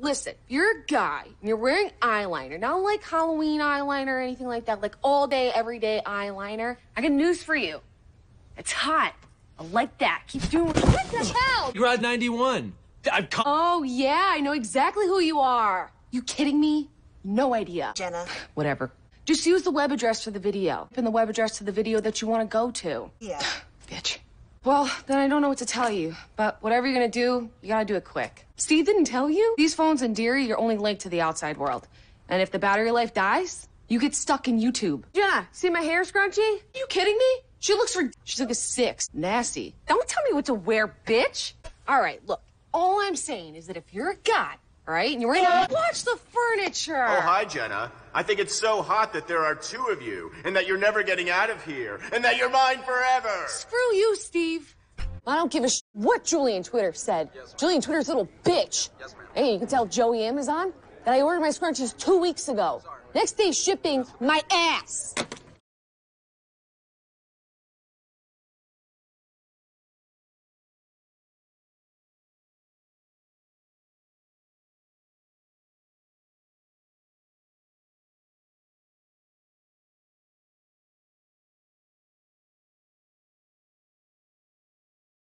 Listen, you're a guy and you're wearing eyeliner, not like Halloween eyeliner or anything like that, like all day, everyday eyeliner. I got news for you. It's hot. I like that. Keep doing what the hell? You're at 91. I've come. Oh, yeah, I know exactly who you are. You kidding me? No idea. Jenna. Whatever. Just use the web address for the video. Pin the web address to the video that you want to go to. Yeah. Bitch. Well, then I don't know what to tell you. But whatever you're gonna do, you gotta do it quick. Steve didn't tell you? These phones in Deary, you're only linked to the outside world. And if the battery life dies, you get stuck in YouTube. Jenna, see my hair scrunchie? You kidding me? She looks for she's like a six. Nasty. Don't tell me what to wear, bitch. All right, look. All I'm saying is that if you're a guy, right, and you're in watch the furniture. Oh, hi, Jenna. I think it's so hot that there are two of you, and that you're never getting out of here, and that you're mine forever. Screw you, Steve. I don't give a sh- what Julian Twitter said. Julian Twitter's a little bitch. Yes, ma'am. Hey, you can tell Joey Amazon that I ordered my scrunchies two weeks ago. Next day shipping, my ass.